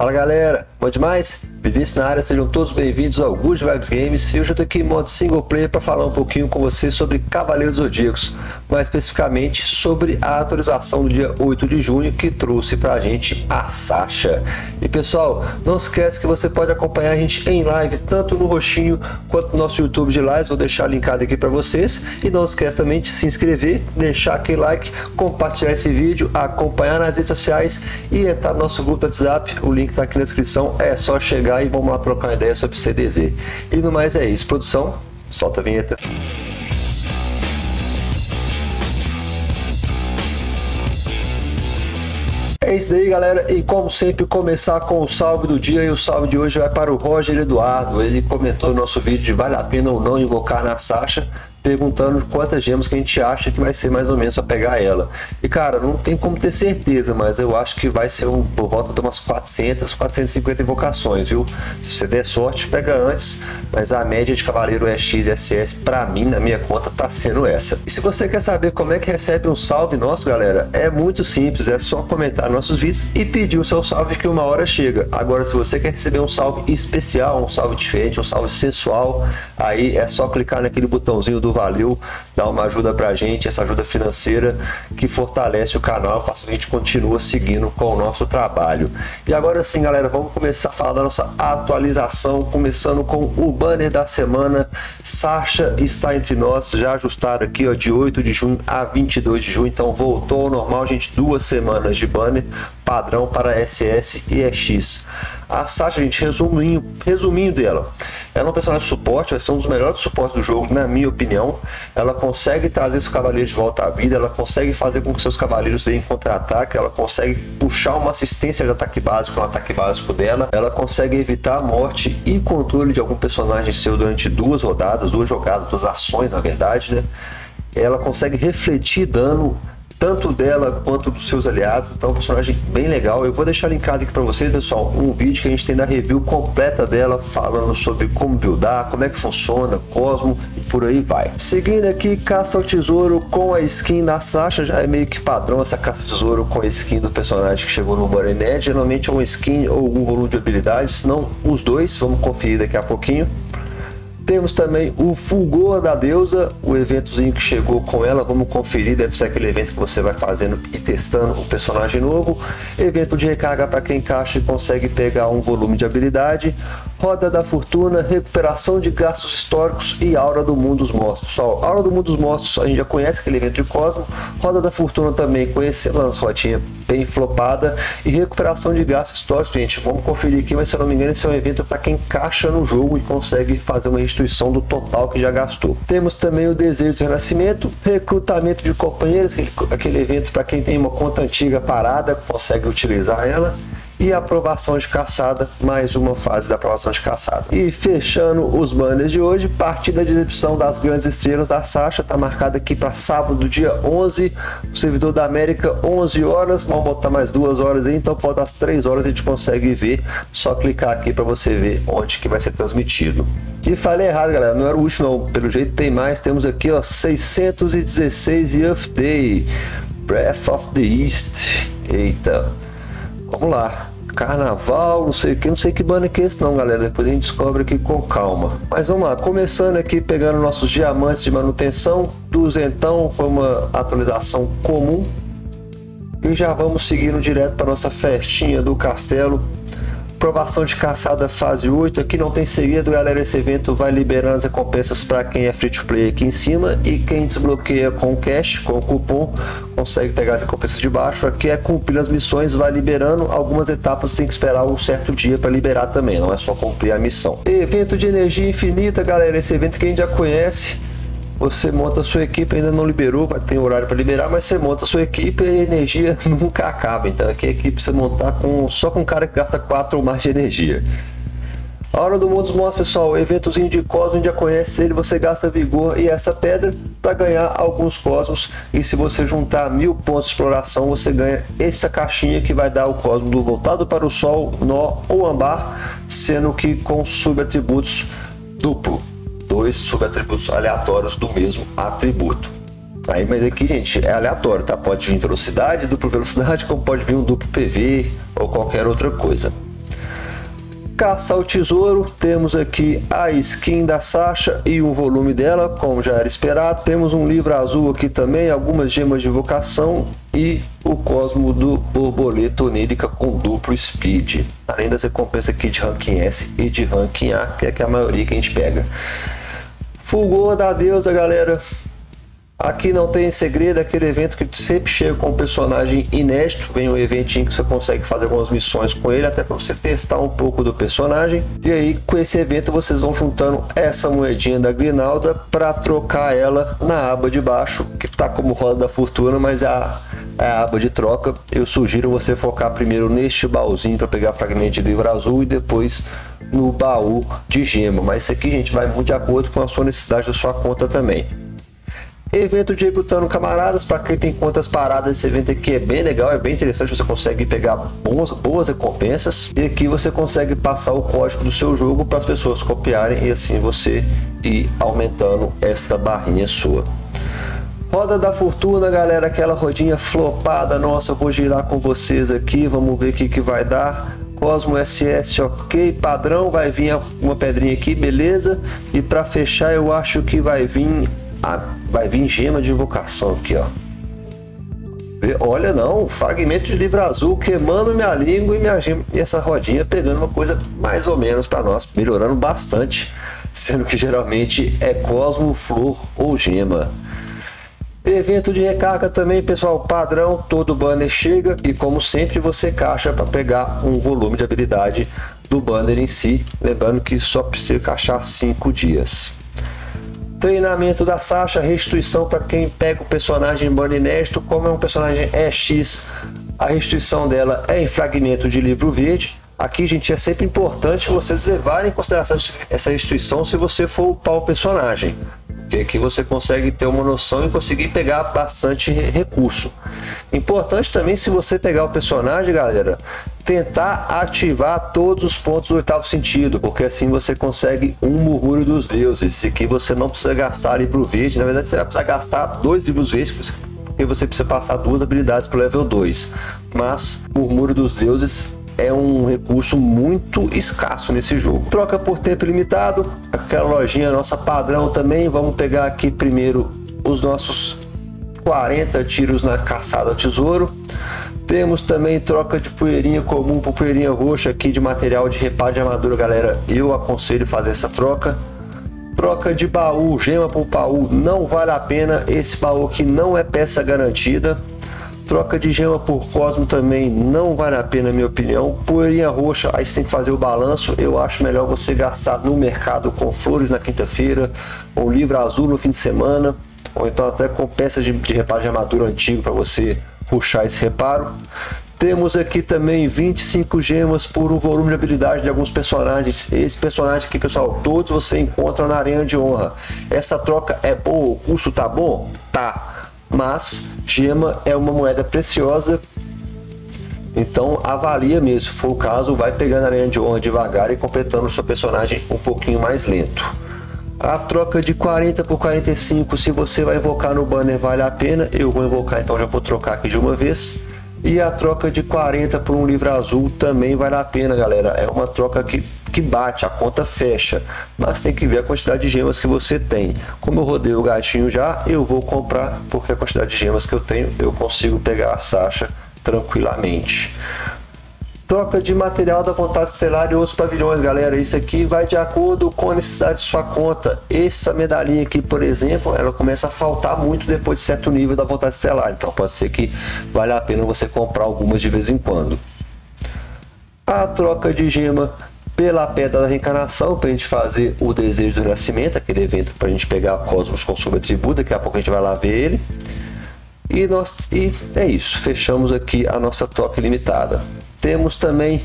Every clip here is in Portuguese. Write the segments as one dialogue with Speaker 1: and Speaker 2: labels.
Speaker 1: Fala galera, bom demais? Vinícius na área, sejam todos bem-vindos ao Good Vibes Games. E hoje eu tô aqui em modo single player para falar um pouquinho com vocês sobre Cavaleiros Zodíacos, mais especificamente sobre a atualização do dia 8 de junho que trouxe pra gente a Sasha. E pessoal, não esquece que você pode acompanhar a gente em live tanto no roxinho quanto no nosso YouTube de lives, vou deixar linkado aqui para vocês. E não esquece também de se inscrever, deixar aquele like, compartilhar esse vídeo, acompanhar nas redes sociais e entrar no nosso grupo do WhatsApp, o link tá aqui na descrição, é só chegar e vamos lá trocar uma ideia sobre CDZ. E no mais é isso, produção, solta a vinheta. É isso daí, galera. E como sempre, começar com o salve do dia. E o salve de hoje vai para o Roger Eduardo. Ele comentou no nosso vídeo de vale a pena ou não invocar na Sasha perguntando quantas gemas que a gente acha que vai ser mais ou menos para pegar ela. E cara, não tem como ter certeza, mas eu acho que vai ser um, por volta de umas 400, 450 invocações, viu? Se você der sorte, pega antes, mas a média de Cavaleiro EX e SS para mim, na minha conta, tá sendo essa. E se você quer saber como é que recebe um salve nosso, galera, é muito simples, é só comentar nossos vídeos e pedir o seu salve que uma hora chega. Agora, se você quer receber um salve especial, um salve diferente, um salve sensual, aí é só clicar naquele botãozinho do valeu, dá uma ajuda pra gente, essa ajuda financeira que fortalece o canal, faz que a gente continua seguindo com o nosso trabalho. E agora sim, galera, vamos começar a falar da nossa atualização, começando com o banner da semana. Sasha está entre nós, já ajustaram aqui, ó, de 8 de junho a 22 de junho, então voltou ao normal, gente, duas semanas de banner padrão para SS e EX. A Sasha, gente, resuminho, resuminho dela. Ela é um personagem de suporte, vai ser um dos melhores suportes do jogo, na minha opinião. Ela consegue trazer seu cavaleiro de volta à vida, ela consegue fazer com que seus cavaleiros deem contra-ataque, ela consegue puxar uma assistência de ataque básico no ataque básico dela, ela consegue evitar a morte e controle de algum personagem seu durante duas rodadas, duas jogadas, duas ações, na verdade, né? Ela consegue refletir dano tanto dela quanto dos seus aliados. Então, é um personagem bem legal. Eu vou deixar linkado aqui para vocês, pessoal, um vídeo que a gente tem da review completa dela, falando sobre como buildar, como é que funciona, Cosmo e por aí vai. Seguindo aqui, caça ao tesouro com a skin da Sasha, já é meio que padrão essa caça ao tesouro com a skin do personagem que chegou no Borenet. Geralmente é uma skin ou algum volume de habilidades, não os dois, vamos conferir daqui a pouquinho. Temos também o Fulgor da Deusa, o eventozinho que chegou com ela. Vamos conferir, deve ser aquele evento que você vai fazendo e testando o personagem novo. Evento de recarga para quem encaixa e consegue pegar um volume de habilidade. Roda da Fortuna, recuperação de gastos históricos e Aura do Mundo dos Mortos. Pessoal, Aura do Mundo dos Mortos, a gente já conhece aquele evento de Cosmo. Roda da Fortuna também conhecemos nas fotinhas bem flopada. E recuperação de gastos históricos, gente. Vamos conferir aqui, mas se eu não me engano, esse é um evento para quem encaixa no jogo e consegue fazer uma restituição do total que já gastou. Temos também o Desejo do Renascimento, recrutamento de companheiros, aquele evento para quem tem uma conta antiga parada, consegue utilizar ela e aprovação de caçada, mais uma fase da aprovação de caçada. E fechando os banners de hoje, partida de exibição das grandes estrelas da Sasha, tá marcada aqui para sábado, dia 11, o servidor da América, 11 horas, vamos botar mais duas horas aí, então por das 3 horas a gente consegue ver, só clicar aqui para você ver onde que vai ser transmitido. E falei errado, galera, não era o último não, pelo jeito tem mais, temos aqui ó, 616 Youth Day, Breath of the East, eita... Vamos lá. Carnaval, não sei o que, não sei que banner que é esse não, galera. Depois a gente descobre aqui com calma. Mas vamos lá, começando aqui pegando nossos diamantes de manutenção. Duzentão foi uma atualização comum. E já vamos seguindo direto para nossa festinha do castelo. Provação de caçada fase 8. Aqui não tem segredo, galera. Esse evento vai liberando as recompensas para quem é free to play aqui em cima. E quem desbloqueia com cash, com cupom, consegue pegar as recompensas de baixo. Aqui é cumprir as missões, vai liberando. Algumas etapas tem que esperar um certo dia para liberar também. Não é só cumprir a missão. Evento de energia infinita, galera. Esse evento que a gente já conhece você monta a sua equipe, ainda não liberou, ter horário para liberar, mas você monta a sua equipe e a energia nunca acaba. Então aqui a equipe você montar com, só com um cara que gasta 4 ou mais de energia. A Hora do Mundo mostra, pessoal, o eventozinho de Cosmos, já conhece ele, você gasta vigor e essa pedra para ganhar alguns Cosmos. E se você juntar mil pontos de exploração, você ganha essa caixinha que vai dar o Cosmo do voltado para o Sol, nó ou ambar, sendo que com subatributos duplo dois subatributos aleatórios do mesmo atributo. Aí, mas aqui, gente, é aleatório, tá? Pode vir velocidade, duplo velocidade, como pode vir um duplo PV ou qualquer outra coisa. Caça ao Tesouro, temos aqui a skin da Sasha e um volume dela, como já era esperado. Temos um livro azul aqui também, algumas gemas de vocação e o Cosmo do Borboleta Onírica com duplo speed. Além das recompensas aqui de ranking S e de ranking A, que é a maioria que a gente pega. Fulgor da deusa, galera. Aqui não tem segredo, aquele evento que sempre chega com um personagem inédito, vem um eventinho que você consegue fazer algumas missões com ele, até para você testar um pouco do personagem. E aí, com esse evento, vocês vão juntando essa moedinha da Grinalda para trocar ela na aba de baixo, que tá como roda da fortuna, mas é a, é a aba de troca. Eu sugiro você focar primeiro neste baúzinho para pegar fragmento de livro azul e depois no baú de gema. Mas isso aqui, gente, vai muito de acordo com a sua necessidade da sua conta também. Evento de recrutando camaradas, para quem tem contas paradas, esse evento aqui é bem legal, é bem interessante, você consegue pegar boas, boas recompensas e aqui você consegue passar o código do seu jogo para as pessoas copiarem e assim você ir aumentando esta barrinha sua. Roda da Fortuna, galera, aquela rodinha flopada, nossa, vou girar com vocês aqui, vamos ver o que, que vai dar. Cosmo SS, ok, padrão, vai vir uma pedrinha aqui, beleza. E para fechar, eu acho que vai vir a, vai vir gema de invocação aqui, ó. Olha não, fragmento de livro azul queimando minha língua e minha gema, e essa rodinha pegando uma coisa mais ou menos para nós, melhorando bastante, sendo que geralmente é Cosmo, Flor ou Gema. Evento de recarga também, pessoal, padrão, todo banner chega. E como sempre você caixa para pegar um volume de habilidade do banner em si, lembrando que só precisa caixar 5 dias. Treinamento da Sasha, restituição para quem pega o personagem Bunny inédito, como é um personagem EX, a restituição dela é em fragmento de livro verde. Aqui, gente, é sempre importante vocês levarem em consideração essa restituição se você for upar o personagem que aqui você consegue ter uma noção e conseguir pegar bastante recurso. Importante também se você pegar o personagem, galera, tentar ativar todos os pontos do oitavo sentido, porque assim você consegue um murmúrio dos deuses. Esse aqui você não precisa gastar livro verde, na verdade você vai precisar gastar dois livros verdes, porque você precisa passar duas habilidades para o level 2. Mas murmúrio dos deuses é um recurso muito escasso nesse jogo. Troca por tempo limitado, aquela lojinha nossa padrão também. Vamos pegar aqui primeiro os nossos 40 tiros na caçada tesouro. Temos também troca de poeirinha comum por poeirinha roxa aqui de material de reparo de armadura, galera. Eu aconselho fazer essa troca. Troca de baú, gema por baú, não vale a pena. Esse baú aqui não é peça garantida. Troca de gema por Cosmo também não vale a pena, na minha opinião. Poeirinha roxa, aí você tem que fazer o balanço. Eu acho melhor você gastar no mercado com flores na quinta-feira, ou livro azul no fim de semana, ou então até com peças de, de reparo de armadura antigo para você puxar esse reparo. Temos aqui também 25 gemas por um volume de habilidade de alguns personagens. Esse personagem aqui, pessoal, todos você encontra na Arena de Honra. Essa troca é boa, o custo tá bom? Tá mas gema é uma moeda preciosa, então avalia mesmo, se for o caso, vai pegando a linha de honra devagar e completando seu personagem um pouquinho mais lento. A troca de 40 por 45, se você vai invocar no banner, vale a pena. Eu vou invocar, então já vou trocar aqui de uma vez. E a troca de 40 por um livro azul também vale a pena, galera. É uma troca que que bate, a conta fecha, mas tem que ver a quantidade de gemas que você tem. Como eu rodei o gatinho já, eu vou comprar, porque a quantidade de gemas que eu tenho, eu consigo pegar a Sasha tranquilamente. Troca de material da vontade estelar e outros pavilhões, galera. Isso aqui vai de acordo com a necessidade de sua conta. Essa medalhinha aqui, por exemplo, ela começa a faltar muito depois de certo nível da vontade estelar. Então pode ser que vale a pena você comprar algumas de vez em quando. A troca de gema pela Pedra da Reencarnação, para a gente fazer o Desejo do Nascimento, aquele evento para a gente pegar Cosmos com sua tributo, daqui a pouco a gente vai lá ver ele. E, nós, e é isso, fechamos aqui a nossa toque limitada. Temos também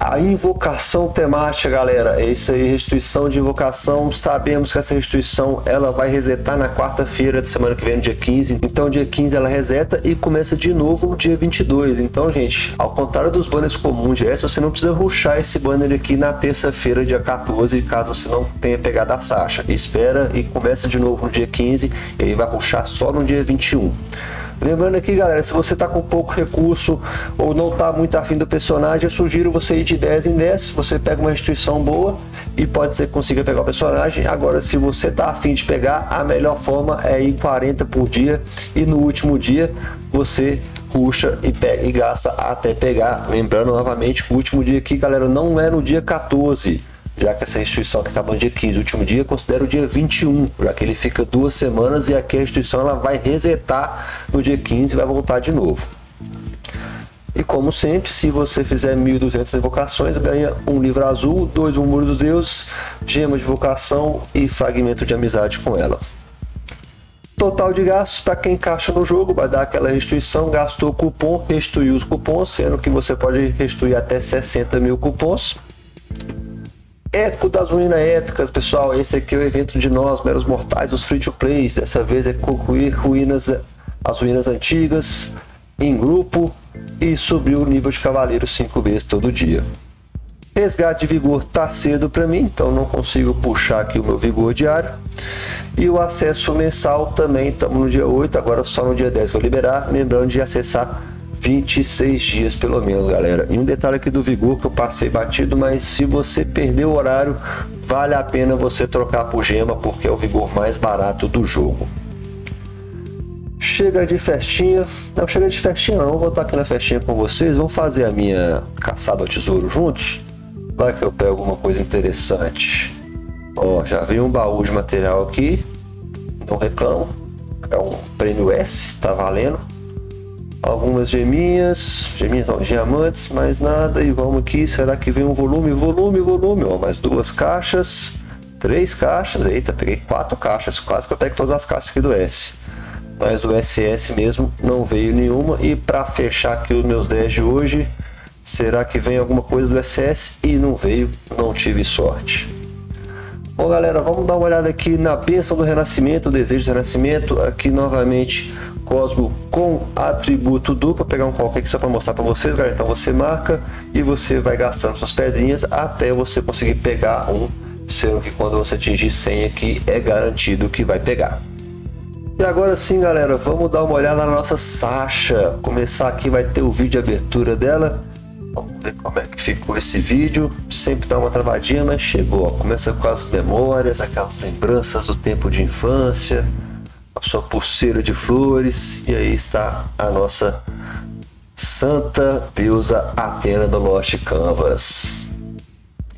Speaker 1: a invocação temática, galera, é isso aí, restituição de invocação. Sabemos que essa restituição ela vai resetar na quarta-feira de semana que vem, dia 15. Então, dia 15 ela reseta e começa de novo no dia 22. Então, gente, ao contrário dos banners comuns de S, você não precisa ruxar esse banner aqui na terça-feira, dia 14, caso você não tenha pegado a Sasha. Espera e começa de novo no dia 15 e aí vai ruxar só no dia 21. Lembrando aqui, galera, se você tá com pouco recurso ou não tá muito afim do personagem, eu sugiro você ir de 10 em 10. Você pega uma instituição boa e pode ser que consiga pegar o personagem. Agora, se você tá afim de pegar, a melhor forma é ir 40 por dia e no último dia você puxa e pega e gasta até pegar. Lembrando novamente o último dia aqui, galera, não é no dia 14 já que essa instituição que acabou no dia 15, o último dia, considera o dia 21, já que ele fica duas semanas e aqui a instituição ela vai resetar no dia 15 e vai voltar de novo. E como sempre, se você fizer 1.200 invocações, ganha um livro azul, dois Murmúrio dos Deuses, gema de vocação e fragmento de amizade com ela. Total de gastos para quem encaixa no jogo, vai dar aquela restituição, gastou cupom, restituiu os cupons, sendo que você pode restituir até 60 mil cupons. Eco das Ruínas Épicas, pessoal. Esse aqui é o evento de nós, meros mortais, os free to plays. Dessa vez é concluir ruínas, as ruínas antigas em grupo e subir o nível de cavaleiro cinco vezes todo dia. Resgate de vigor tá cedo para mim, então não consigo puxar aqui o meu vigor diário. E o acesso mensal também, estamos no dia 8, agora só no dia 10 vou liberar. Lembrando de acessar 26 dias pelo menos, galera. E um detalhe aqui do Vigor que eu passei batido, mas se você perder o horário, vale a pena você trocar por gema, porque é o Vigor mais barato do jogo. Chega de festinha. Não, chega de festinha não. Vou voltar aqui na festinha com vocês. Vamos fazer a minha caçada ao tesouro juntos? Vai que eu pego alguma coisa interessante. Ó, já veio um baú de material aqui. Não reclamo. É um prêmio S, tá valendo algumas geminhas, geminhas não, diamantes, mais nada, e vamos aqui, será que vem um volume, volume, volume, ó, mais duas caixas, três caixas, eita, peguei quatro caixas, quase que eu pego todas as caixas aqui do S, mas do SS mesmo não veio nenhuma, e para fechar aqui os meus 10 de hoje, será que vem alguma coisa do SS? E não veio, não tive sorte. Bom galera, vamos dar uma olhada aqui na bênção do renascimento, o desejo do renascimento, aqui novamente Cosmo com atributo duplo, pegar um qualquer aqui só para mostrar para vocês, galera. Então você marca e você vai gastando suas pedrinhas até você conseguir pegar um, sendo que quando você atingir 100 aqui é garantido que vai pegar. E agora sim, galera, vamos dar uma olhada na nossa Sasha. Começar aqui vai ter o vídeo de abertura dela. Vamos ver como é que ficou esse vídeo. Sempre dá uma travadinha, mas chegou. Começa com as memórias, aquelas lembranças do tempo de infância a sua pulseira de flores e aí está a nossa Santa Deusa Atena do Lost Canvas.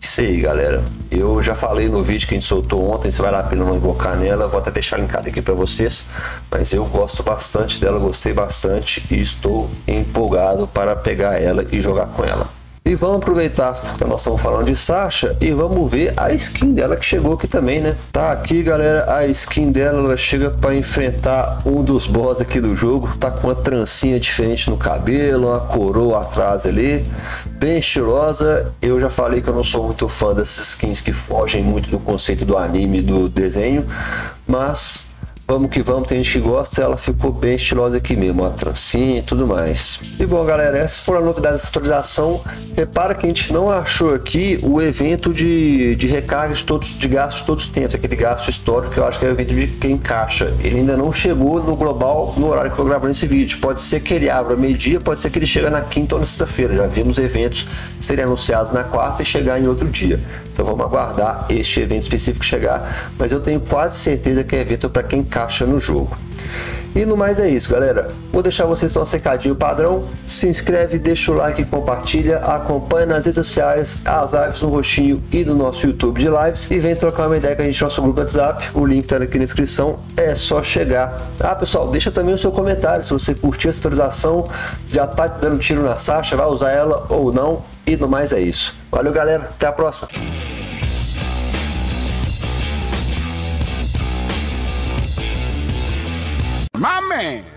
Speaker 1: Isso aí, galera. Eu já falei no vídeo que a gente soltou ontem, se vale a pena não invocar nela, vou até deixar linkado aqui para vocês, mas eu gosto bastante dela, gostei bastante e estou empolgado para pegar ela e jogar com ela. E vamos aproveitar que nós estamos falando de Sasha e vamos ver a skin dela que chegou aqui também, né? Tá aqui, galera, a skin dela, ela chega para enfrentar um dos boss aqui do jogo. Tá com uma trancinha diferente no cabelo, uma coroa atrás ali, bem estilosa. Eu já falei que eu não sou muito fã dessas skins que fogem muito do conceito do anime, do desenho, mas Vamos que vamos, tem gente que gosta, ela ficou bem estilosa aqui mesmo, a trancinha e tudo mais. E bom, galera, essa foi a novidade dessa atualização. Repara que a gente não achou aqui o evento de, de recarga de, todos, de gastos todos os tempos, aquele gasto histórico que eu acho que é o evento de quem caixa. Ele ainda não chegou no global no horário que eu gravando esse vídeo. Pode ser que ele abra meio-dia, pode ser que ele chegue na quinta ou na sexta-feira. Já vimos eventos serem anunciados na quarta e chegar em outro dia. Então vamos aguardar este evento específico chegar, mas eu tenho quase certeza que é evento para quem caixa no jogo. E no mais é isso, galera. Vou deixar vocês só secadinho padrão. Se inscreve, deixa o like compartilha. Acompanha nas redes sociais, as lives no roxinho e no nosso YouTube de lives. E vem trocar uma ideia com a gente no nosso grupo WhatsApp. O link tá aqui na descrição. É só chegar. Ah, pessoal, deixa também o seu comentário. Se você curtiu essa atualização, já tá dando tiro na Sasha, vai usar ela ou não. E no mais é isso. Valeu, galera. Até a próxima. Man.